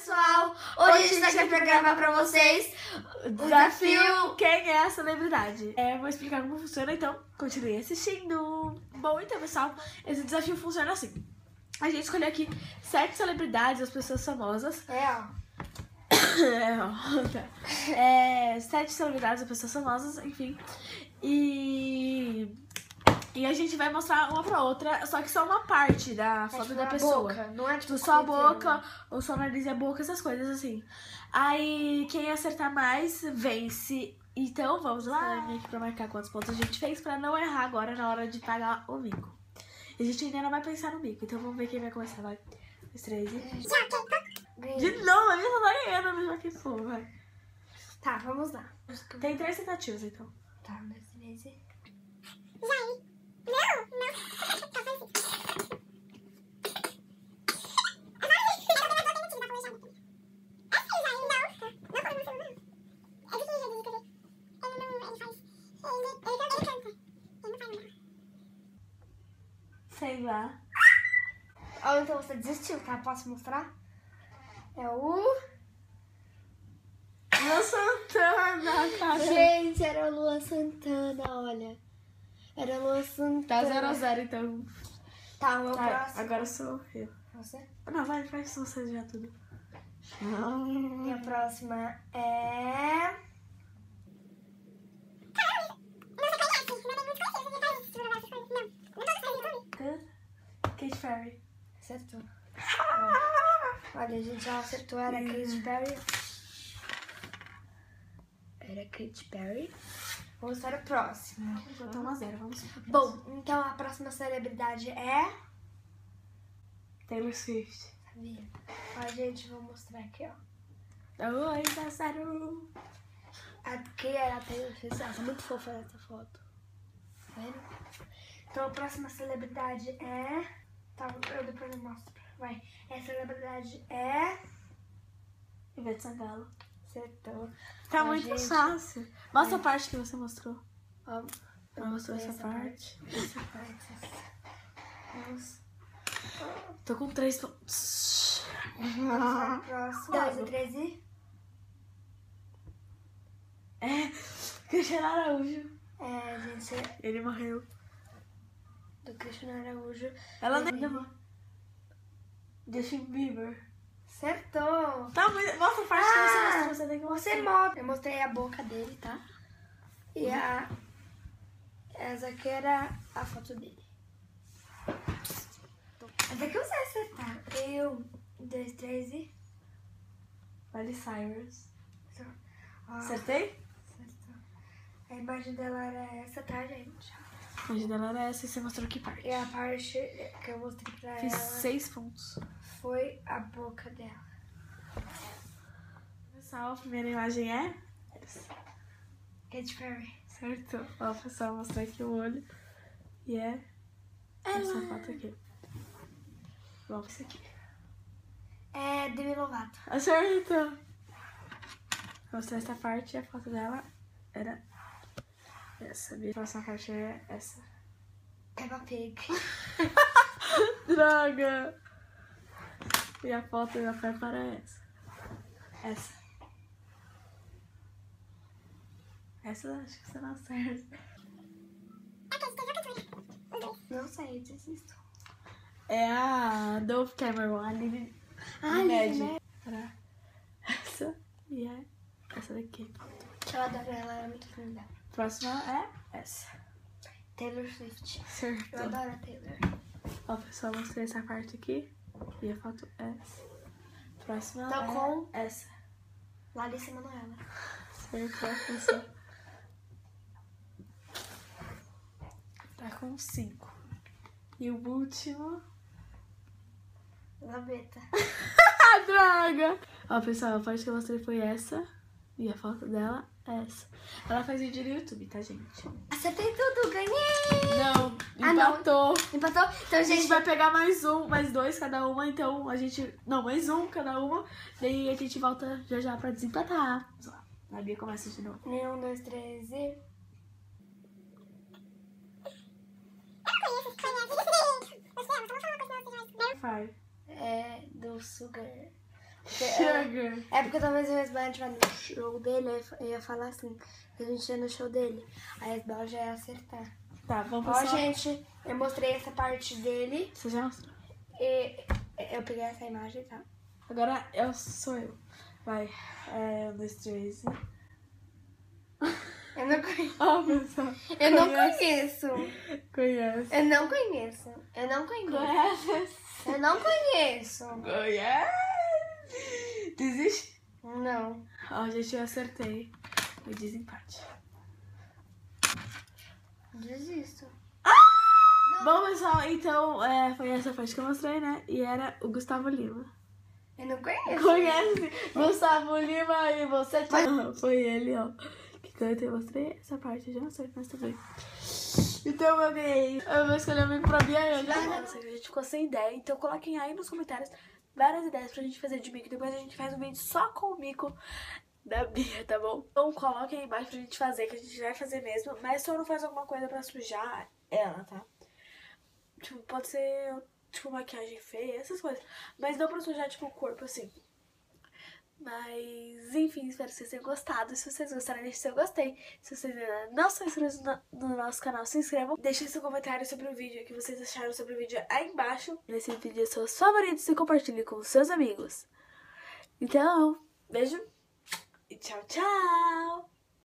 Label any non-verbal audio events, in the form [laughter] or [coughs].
pessoal! Hoje a gente tá aqui pra gravar pra vocês o desafio. Quem é a celebridade? É, vou explicar como funciona, então continue assistindo. Bom, então, pessoal, esse desafio funciona assim. A gente escolheu aqui sete celebridades, as pessoas famosas. É, ó. [coughs] é, ó. É, sete celebridades, as pessoas famosas, enfim. E. E a gente vai mostrar uma pra outra, só que só uma parte da foto tipo, da pessoa. boca, não é tipo Tipo, só a boca, ou só o nariz e a boca, essas coisas assim. Aí, quem acertar mais, vence. Então, vamos lá aqui pra marcar quantos pontos a gente fez pra não errar agora na hora de pagar o mico. A gente ainda não vai pensar no mico, então vamos ver quem vai começar, vai. Dois, três e... De novo, a minha tá ganhando no Joaquim Fu, vai. Tá, vamos lá. Tem três tentativas, então. Tá, um, dois, três e... Sei lá. Ó, então você desistiu, tá? Posso mostrar? É o... Lua Santana, cara. Gente, era a Lua Santana, olha. Era a Lua Tá Santana. zero a zero, então. Tá, meu Tá, próximo. agora sou eu. Você? Não, vai, faz você já tudo. Minha próxima é... Kate Perry. Acertou. Olha, a gente já acertou. Era Katy Perry. Era Katy Perry. Vamos para o próximo. Vou botar uma zero, vamos. Bom, então a próxima celebridade é... Taylor Swift. Sabia? Ó, gente, vou mostrar aqui, ó. Oi, pássaro. Aqui é a Taylor Swift. Ela tá muito fofa nessa foto. Tá vendo? Então a próxima celebridade é... Tá, eu depois eu mostro. Vai. Essa celebridade é... Ivete Sangalo. Acertou. Tá muito gente. fácil. Mostra a parte que você mostrou. Ó, eu Mostrou mostrei essa parte. Essa parte. Vamos Tô com três pontos. o próximo. E três e... É, Cristiano Araújo. É, gente, Ele morreu. do Cristiano Araújo. Ela nem. Justin Bieber. Acertou! Tá, mas mostra a parte que você mostrou. Você tem que Você mostra. Eu mostrei a boca dele, tá? E a... Essa aqui era a foto dele. Essa aqui eu sei acertar. Eu, um, dois, três e... Miley Cyrus. Acertei? acertou. A imagem dela era essa, tá, gente? Imagem dela era essa e você mostrou que parte. E a parte que eu mostrei pra Fiz ela seis pontos. foi a boca dela. Pessoal, a primeira imagem é essa. Katy Perry. Certo? Ó, pessoal, mostrar aqui o olho. E é essa foto aqui. Igual esse aqui. É Demi Lovato. Acertou! Vou mostrar essa parte e a foto dela era essa. A próxima parte é essa. Peppa Pig. [laughs] Droga! E a foto da Peppa era essa. Essa. Essa eu acho que você não acerta. Não sei, desisto. É a Dove Cameron, a Lily Ah. Lily essa e é essa daqui. Eu adoro ela, ela é muito linda. Próxima é essa. Taylor Swift. Certo. Eu adoro a Taylor. Ó, pessoal, mostrei essa parte aqui. E a foto é essa. Próxima Tá é com- essa. Larissa Manoela. Certo, ó, pessoal. Tá com cinco. E o último... Laveta. Ah, [laughs] droga! Ó, pessoal, a parte que eu mostrei foi essa. E a foto dela é essa. Ela faz vídeo no YouTube, tá, gente? Acertei tudo, ganhei! Não, Ah, não. empatou. Empatou? Então, A gente gente, vai pegar mais um, mais dois cada uma, então a gente. Não, mais um cada uma. Daí a gente volta já já pra desempatar. Vamos lá. A Bia começa de novo. Um, dois, três e... Five. É do Sugar. Sugar. É porque talvez o Resbala estiver no show dele, eu ia falar assim, que a gente ia no show dele. Aí a Resbala já ia acertar. Tá, vamos Ó, passar. gente, eu mostrei essa parte dele Você já mostrou? e eu peguei essa imagem, tá? Agora eu sou eu. Vai. É, um, dois, três. Eu não conheço. Oh, [laughs] pessoal. Eu não conheço. Conhece. Eu não conheço. Eu não conheço. Conhece. Eu não conheço. Conhece. Desiste? Não. Ó, gente, eu acertei. Foi desempate. Desisto. Bom, pessoal, então é, foi essa parte que eu mostrei, né? E era o Gustavo Lima. Eu não conheço. Conhece? Gustavo Lima e você tá... Foi ele, ó. Que canta, eu mostrei essa parte, eu já mostrei, mas tudo bem. Então eu ganhei. Eu vou escolher um amigo pra e eu A gente ficou sem ideia, então coloquem aí nos comentários várias ideias pra gente fazer de mico. Depois a gente faz um vídeo só com o mico da Bia, tá bom? Então coloquem aí embaixo pra gente fazer, que a gente vai fazer mesmo. Mas só não faz alguma coisa pra sujar ela, tá? Tipo, pode ser, tipo, maquiagem feia, essas coisas. Mas não pra sujar, tipo, o corpo, assim. Mas, enfim, espero que vocês tenham gostado. Se vocês gostaram, deixe seu gostei. Se vocês ainda não são inscritos no, no nosso canal, se inscrevam. Deixem seu comentário sobre o vídeo, o que vocês acharam sobre o vídeo aí embaixo. Nesse vídeo, seus favoritos e compartilhe com seus amigos. Então, beijo e tchau, tchau!